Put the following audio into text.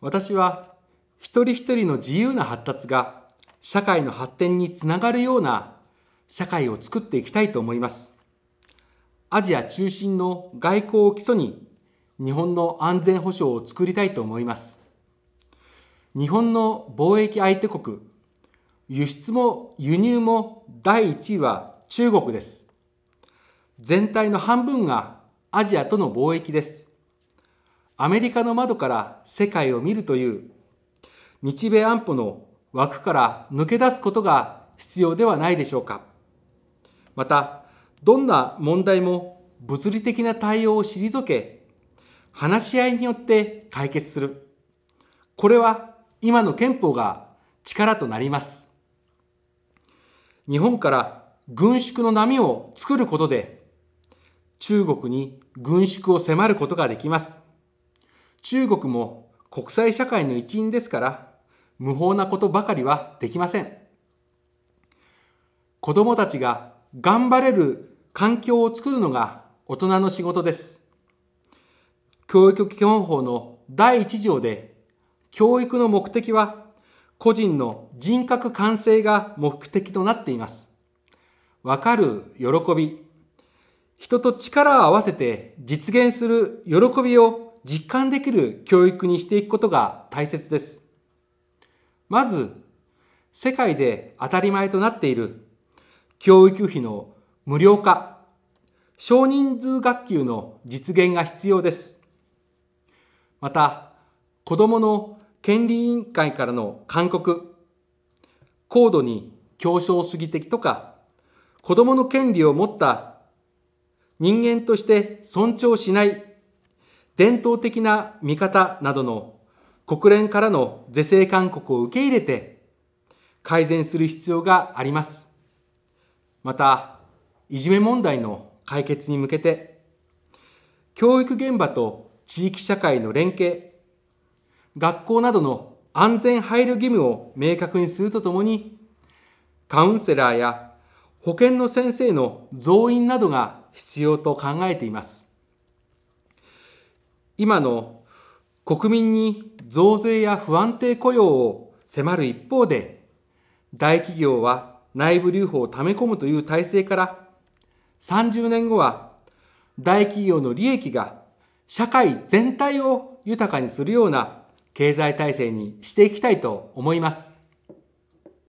私は一人一人の自由な発達が社会の発展につながるような社会を作っていきたいと思います。アジア中心の外交を基礎に日本の安全保障を作りたいと思います。日本の貿易相手国、輸出も輸入も第1位は中国です。全体の半分がアジアとの貿易です。アメリカの窓から世界を見るという日米安保の枠から抜け出すことが必要ではないでしょうか。また、どんな問題も物理的な対応を退け、話し合いによって解決する。これは今の憲法が力となります。日本から軍縮の波を作ることで、中国に軍縮を迫ることができます。中国も国際社会の一員ですから、無法なことばかりはできません。子供たちが頑張れる環境を作るのが大人の仕事です。教育基本法の第1条で、教育の目的は個人の人格完成が目的となっています。わかる喜び、人と力を合わせて実現する喜びを実感できる教育にしていくことが大切です。まず、世界で当たり前となっている教育費の無料化、少人数学級の実現が必要です。また、子供の権利委員会からの勧告、高度に競争主義的とか、子供の権利を持った人間として尊重しない伝統的な見方などの国連からの是正勧告を受け入れて改善する必要があります。また、いじめ問題の解決に向けて、教育現場と地域社会の連携、学校などの安全配慮義務を明確にするとともに、カウンセラーや保健の先生の増員などが必要と考えています。今の国民に増税や不安定雇用を迫る一方で、大企業は内部留保を溜め込むという体制から、30年後は大企業の利益が社会全体を豊かにするような経済体制にしていきたいと思います。